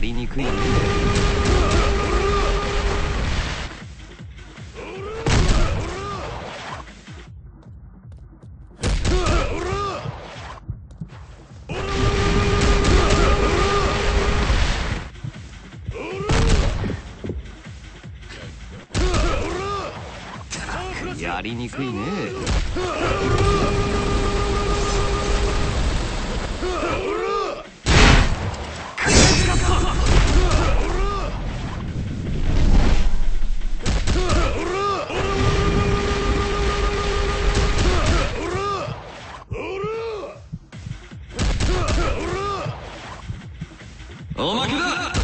りにくいね。やりにくいね。おまけだ